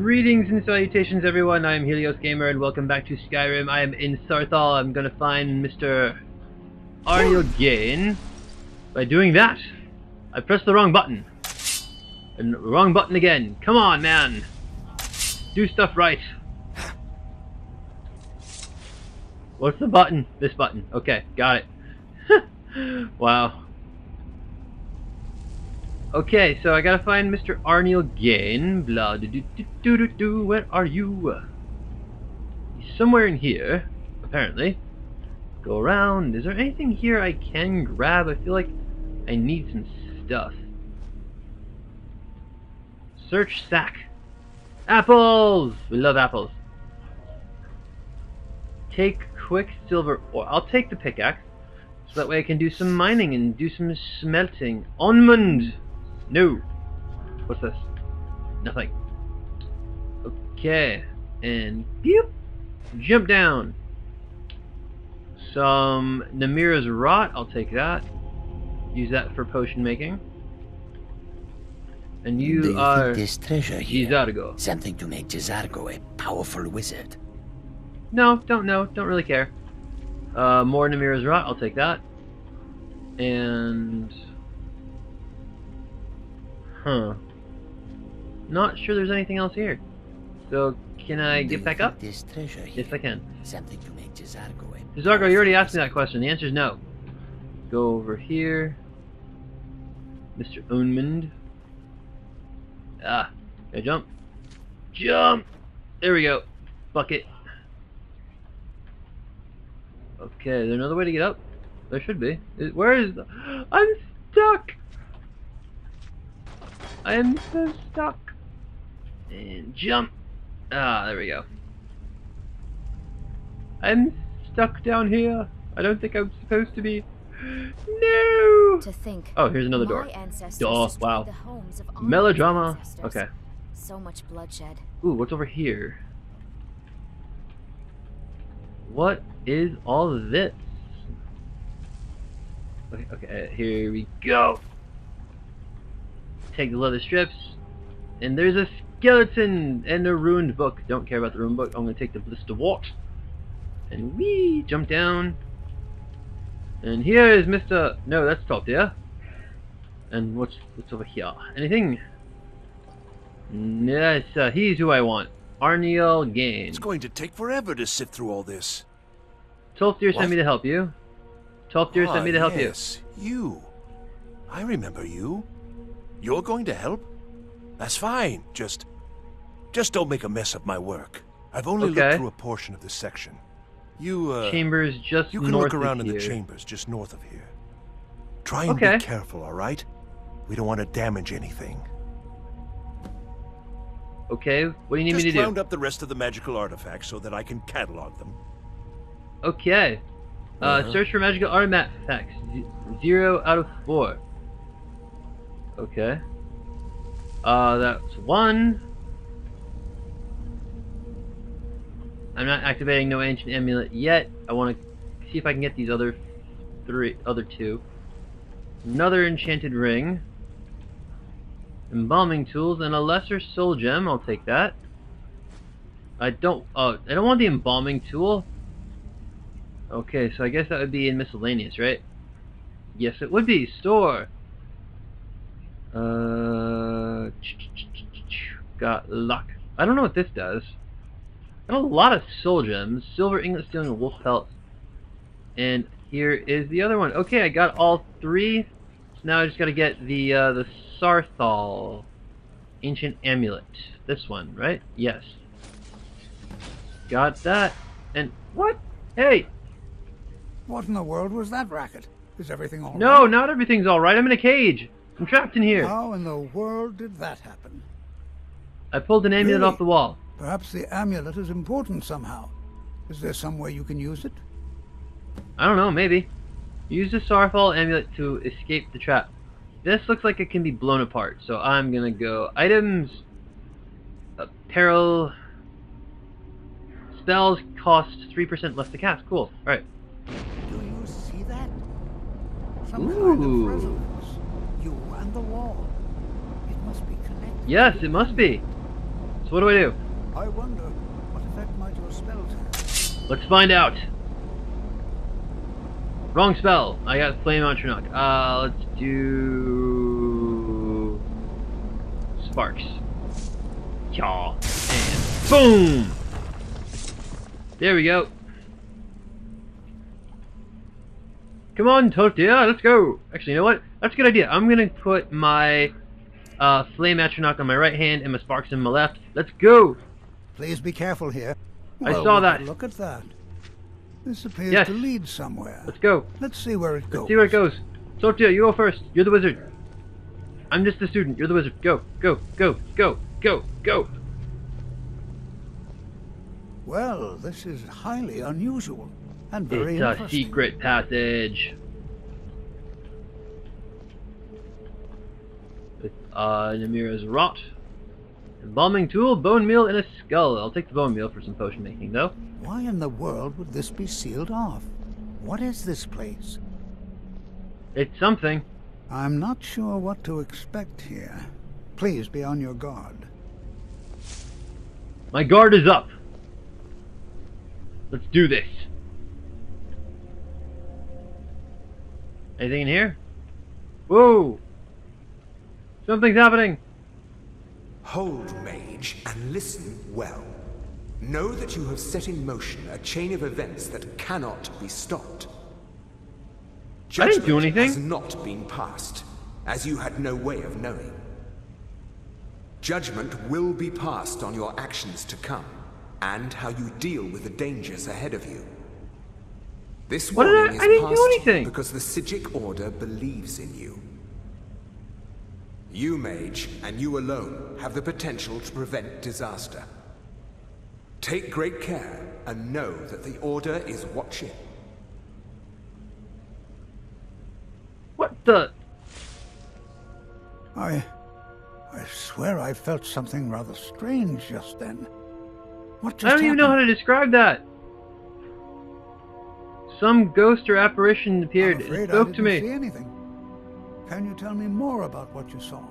Greetings and salutations everyone, I am Helios Gamer and welcome back to Skyrim. I am in Saarthal, I'm gonna find Mr. Arniel Gane. By doing that, I pressed the wrong button. And wrong button again. Come on, man! Do stuff right. What's the button? This button. Okay, got it. wow. Okay, so I gotta find Mr. Arniel Gane. Blah do do do do do. Where are you? He's somewhere in here, apparently. Go around. Is there anything here I can grab? I feel like I need some stuff. Search sack. Apples! We love apples. Take quicksilver ore. I'll take the pickaxe. So that way I can do some mining and do some smelting. Onmund! No! What's this? Nothing. Okay. And pew! Jump down. Some Namira's Rot. I'll take that. Use that for potion making. And you, Do you are think this treasure here? J'zargo. Something to make J'zargo a powerful wizard. No, don't know. Don't really care. Uh, more Namira's Rot. I'll take that. And... Huh. Not sure there's anything else here. So, can I get back up? This treasure here. Yes, I can. Something to make J'zargo a Zargo, you already asked me that question. The answer is no. Go over here. Mr. Onmund. Ah. Can I jump? Jump! There we go. Bucket. Okay, is there another way to get up? There should be. Where is... The... I'm stuck! I am so stuck. And jump. Ah, there we go. I'm stuck down here. I don't think I'm supposed to be. No! To think. Oh, here's another door. My ancestors Duh, destroyed wow. the homes of all Melodrama. Okay. So much bloodshed. Ooh, what's over here? What is all this? Okay, okay, here we go. Take the leather strips, and there's a skeleton and a ruined book. Don't care about the ruined book. I'm gonna take the Blisterwort, and we jump down. And here is Mr. No, that's top there. And what's what's over here? Anything? Yes, uh, he's who I want. Arniel Gane. It's going to take forever to sift through all this. Tolfdir sent me to help you. Tolfdir Ah, sent me to help you. yes, you. I remember you. You're going to help? That's fine. Just, just don't make a mess of my work. I've only Okay. looked through a portion of this section. You, uh, Chambers just you can look around in the chambers just north of here. Try and Okay. be careful, all right? We don't want to damage anything. Okay, what do you need Just me to do? round up the rest of the magical artifacts so that I can catalog them. Okay. Uh, Uh-huh. search for magical artifacts. Z- zero out of four. Okay. Uh, that's one. I'm not activating no ancient amulet yet. I want to see if I can get these other three, other two. Another enchanted ring. Embalming tools and a lesser soul gem. I'll take that. I don't. Oh, I don't want the embalming tool. Okay, so I guess that would be in miscellaneous, right? Yes, it would be. Store. Uh, got luck. I don't know what this does. I have a lot of soul gems, silver ingot steel and wolf pelts. And here is the other one. Okay, I got all three. So now I just got to get the uh, the Saarthal ancient amulet. This one, right? Yes. Got that. And what? Hey, What in the world was that racket? Is everything all right? No, not everything's alright. I'm in a cage. I'm trapped in here. How in the world did that happen? I pulled an amulet Really? off the wall. Perhaps the amulet is important somehow. Is there some way you can use it? I don't know, maybe. Use the Saarthal amulet to escape the trap. This looks like it can be blown apart, so I'm gonna go items, uh, apparel, spells cost 3% less to cast. Cool. Alright. Do you see that? Some kind of And the wall. It must be connected. Yes, it must be. So what do I do? I wonder what effect might your spells have. Let's find out. Wrong spell. I got Flame Atronach. Uh, let's do... Sparks. Yaw. And boom! There we go. Come on, Tortilla, let's go! Actually, you know what? That's a good idea. I'm gonna put my uh, Flame Atronach on my right hand and my Sparks on my left. Let's go! Please be careful here. I Well, saw that. Look at that. This appears Yes. to lead somewhere. Let's go. Let's see where it goes. Let's see where it goes. Tortilla, you go first. You're the wizard. I'm just the student. You're the wizard. Go, go, go, go, go, go. Well, this is highly unusual and very It's a secret passage. With uh, Namira's rot. Embalming tool, bone meal, and a skull. I'll take the bone meal for some potion making, though. Why in the world would this be sealed off? What is this place? It's something. I'm not sure what to expect here. Please be on your guard. My guard is up. Let's do this. Anything in here? Whoa! Something's happening. Hold, mage, and listen well. Know that you have set in motion a chain of events that cannot be stopped. I didn't do Judgment anything. has not been passed, as you had no way of knowing. Judgment will be passed on your actions to come, and how you deal with the dangers ahead of you. This What did I- I didn't do anything. because the Psijic Order believes in you. You, mage, and you alone have the potential to prevent disaster. Take great care and know that the Order is watching. What the? I. I swear I felt something rather strange just then. What just I don't even know how to describe that. Some ghost or apparition appeared. I spoke to didn't see me. anything. Can you tell me more about what you saw?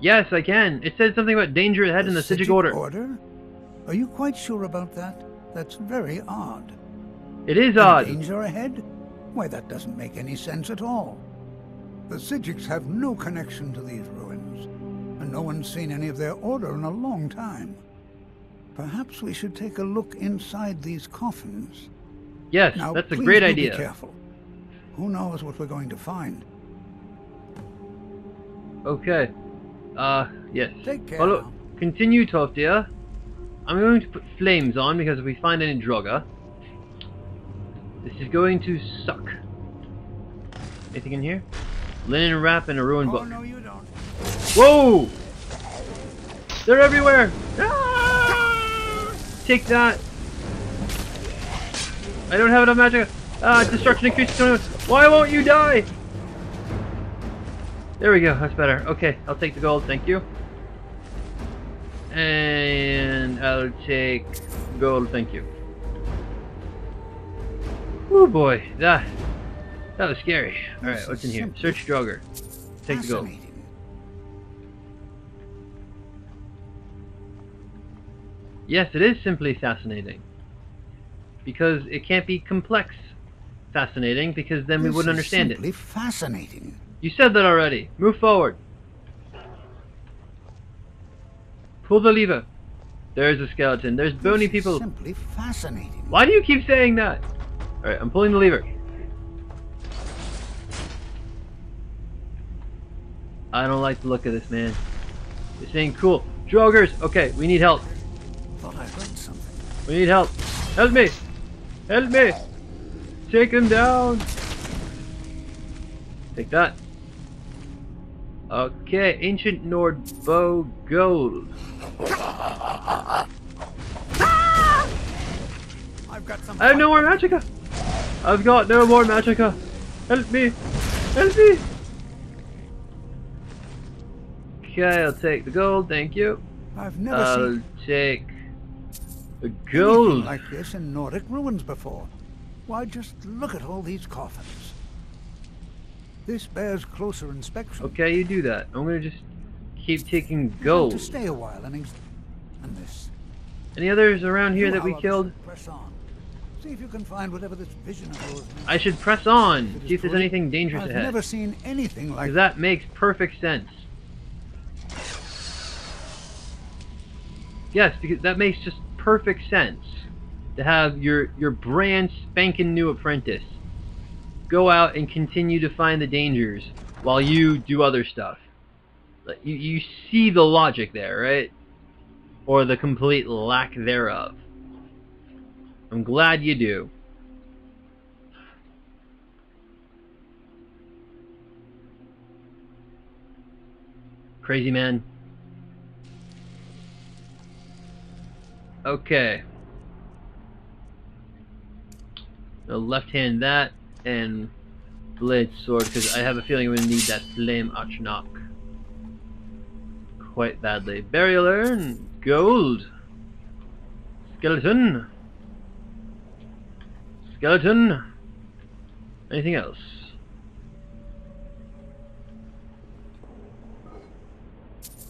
Yes, I can. It said something about danger ahead in the Psijic Order. Order? Are you quite sure about that? That's very odd. It is And odd. Danger ahead? Why, that doesn't make any sense at all. The Psijics have no connection to these ruins, and no one's seen any of their order in a long time. Perhaps we should take a look inside these coffins. Yes, Now, that's a great idea. Be careful. Who knows what we're going to find? Okay. Uh, yes. Take care Follow. Continue, Tortilla. I'm going to put flames on because if we find any Draugr, this is going to suck. Anything in here? Linen wrap and a ruined Oh, book. no, you don't. Whoa! They're everywhere! Ah! Take that! I don't have enough magic. Ah, destruction increases 21. Why won't you die? There we go, that's better. Okay, I'll take the gold, thank you. And I'll take gold, thank you. Oh boy, that that was scary. Alright, what's in here? Search Draugr. Take the gold. Yes, it is simply fascinating. Because it can't be complex fascinating, because then we wouldn't understand simply it. fascinating. You said that already. Move forward. Pull the lever. There's a skeleton. There's bony This people. Simply fascinating. Why do you keep saying that? Alright, I'm pulling the lever. I don't like the look of this, man. This ain't cool. Draugrs! Okay, we need help. Thought I heard something. We need help. Help me! Help me! Take him down! Take that. Okay, ancient Nord bow gold. I've got some. I have no more magicka! I've got no more magicka! Help me! Help me! Okay, I'll take the gold, thank you. I've never I'll seen take the gold. like this in Nordic ruins before. Why, just look at all these coffins. This bears closer inspection. Okay, you do that. I'm gonna just keep taking gold. To stay a while and And this. Any others around here that we killed? Press on. See if you can find whatever this vision of yours. I should press on, If see if there's true, anything dangerous I've ahead. never seen anything like Because that makes perfect sense. Yes, because that makes just perfect sense to have your your brand spanking new apprentice go out and continue to find the dangers while you do other stuff. You you see the logic there, right? Or the complete lack thereof. I'm glad you do. Crazy man. Okay. I'll left hand that and blade sword because I have a feeling I'm gonna need that flame atronach quite badly. Burial urn, gold, skeleton, skeleton. Anything else?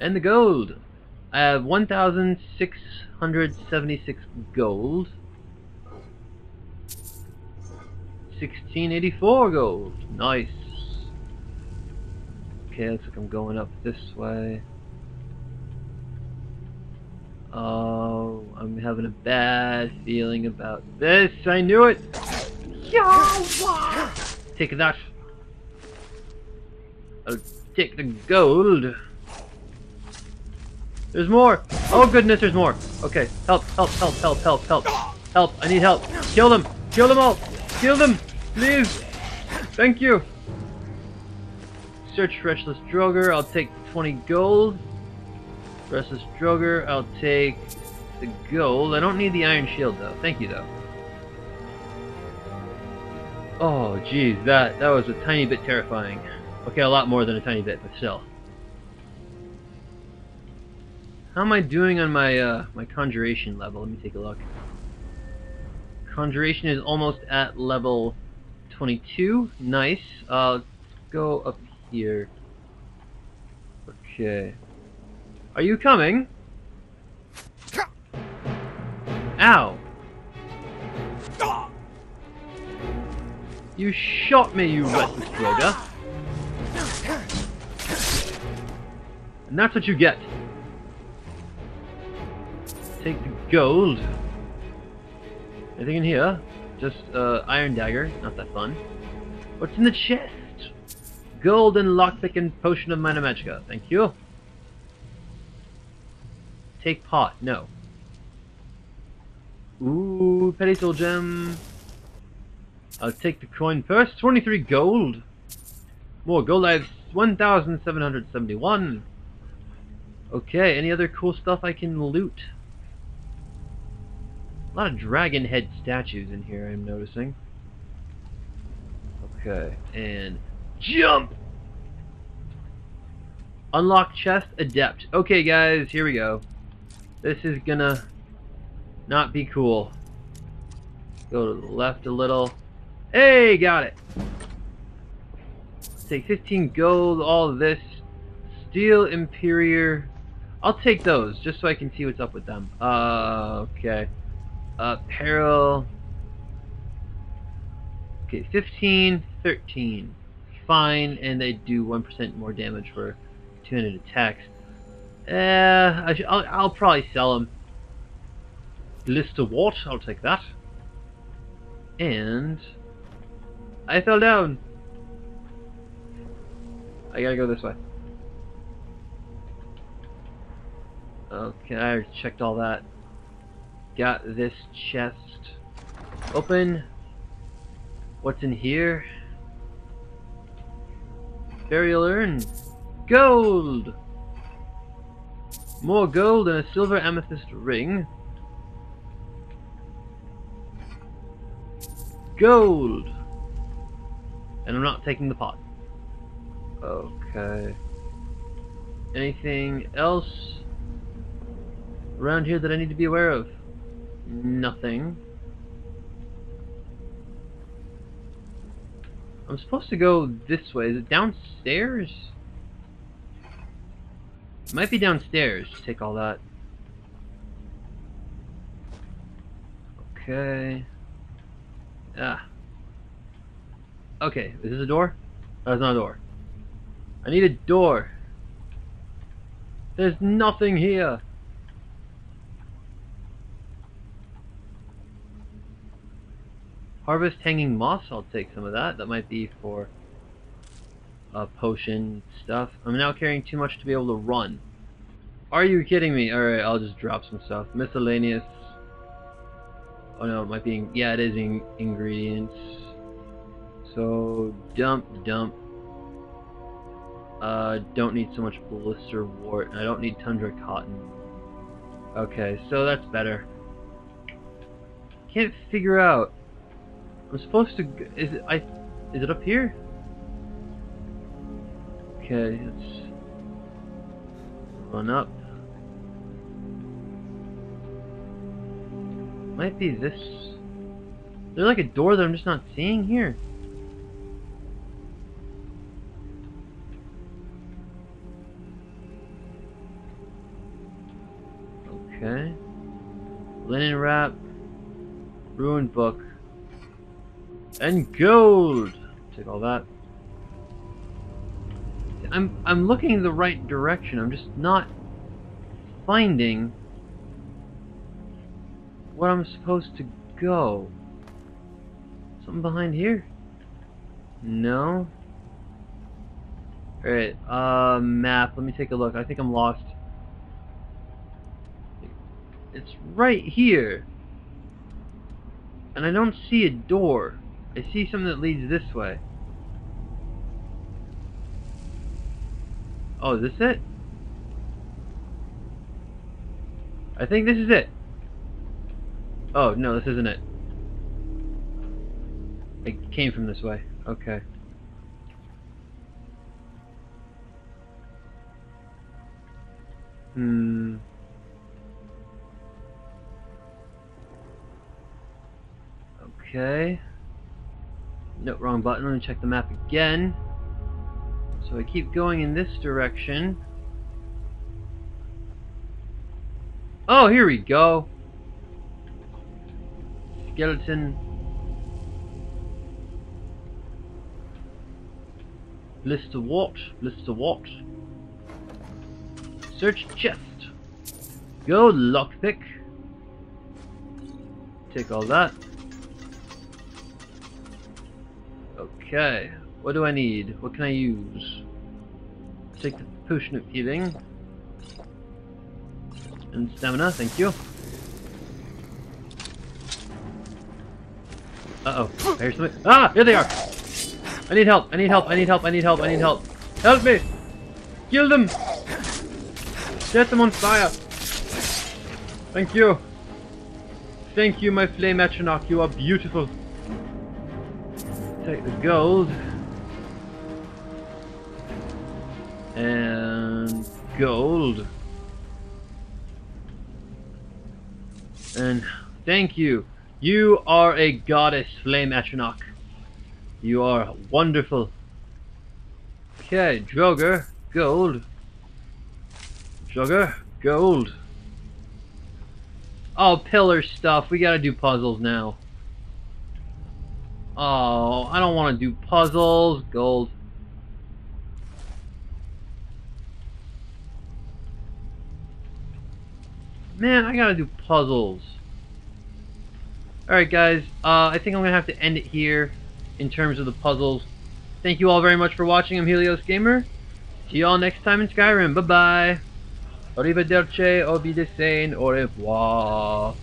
And the gold. I have 1,676 gold. 1684 gold. Nice. Okay, looks like I'm going up this way. Oh, I'm having a bad feeling about this. I knew it. Take that. I'll take the gold. There's more. Oh goodness, there's more. Okay, help, help, help, help, help, help, help. I need help. Kill them. Kill them all. Kill them, please. Thank you. Search Restless Draugr. I'll take 20 gold. Restless Draugr. I'll take the gold. I don't need the Iron Shield though. Thank you though. Oh, geez, that that was a tiny bit terrifying. Okay, a lot more than a tiny bit, but still. How am I doing on my uh, my conjuration level? Let me take a look. Conjuration is almost at level 22. Nice. Uh, let's go up here. Okay. Are you coming? Ow! You shot me, you restless draugr. And that's what you get. Take the gold. Anything in here? Just uh, iron dagger. Not that fun. What's in the chest? Gold and lockpick and potion of minor magicka. Thank you. Take pot. No. Ooh, petty soul gem. I'll take the coin first. 23 gold. More gold. I have 1,771. Okay, any other cool stuff I can loot? A lot of dragon head statues in here, I'm noticing. Okay, and jump! Unlock chest adept. Okay, guys, here we go. This is gonna not be cool. Go to the left a little. Hey, got it! Take 15 gold, all this. Steel Imperial. I'll take those, just so I can see what's up with them. Uh, okay. Peril. Okay, 15, 13. Fine, and they do 1% more damage for 200 attacks. Uh, I sh I'll, I'll probably sell them. List of what? I'll take that. And... I fell down. I gotta go this way. Okay, I checked all that. Got this chest. Open. What's in here? Burial urn. Gold! More gold and a silver amethyst ring. Gold! And I'm not taking the pot. Okay. Anything else around here that I need to be aware of? Nothing. I'm supposed to go this way. Is it downstairs? It might be downstairs. Take all that. Okay. Ah. Okay, is this a door? That's not a door. I need a door. There's nothing here. Harvest hanging moss, I'll take some of that. That might be for uh, potion stuff. I'm now carrying too much to be able to run. Are you kidding me? Alright, I'll just drop some stuff. Miscellaneous. Oh no, it might be, yeah it is in ingredients. So, dump, dump. Uh, don't need so much blisterwort. I don't need tundra cotton. Okay, so that's better. Can't figure out. I'm supposed to. Is it? I. Is it up here? Okay, let's run up. Might be this. There's like a door that I'm just not seeing here. Okay. Linen wrap. Ruined book. And gold! Take all that. I'm I'm looking in the right direction. I'm just not finding where I'm supposed to go. Something behind here? No. Alright, uh map. Let me take a look. I think I'm lost. It's right here. And I don't see a door. I see something that leads this way. Oh, is this it? I think this is it. Oh, no, this isn't it. It came from this way. Okay. Hmm. Okay. No, wrong button. Let me check the map again. So I keep going in this direction. Oh, here we go. Skeleton. List of what? List of what? Search chest. Go lockpick. Take all that. Okay. What do I need? What can I use? Take the potion of healing. And stamina, thank you. Uh oh. I hear something. Ah! Here they are! I need help, I need help, I need help, I need help, I need help. Help me! Kill them! Set them on fire! Thank you! Thank you, my flame atronach, you are beautiful. Take the gold. And gold. And thank you. You are a goddess, Flame Atronach. You are wonderful. Okay, Draugr, gold. Sugar, gold. Oh, pillar stuff. We gotta do puzzles now. Oh, I don't want to do puzzles. Gold. Man, I gotta do puzzles. Alright guys, uh, I think I'm gonna have to end it here in terms of the puzzles. Thank you all very much for watching. I'm Helios Gamer. See you all next time in Skyrim. Bye bye. Arrivederci, au au revoir.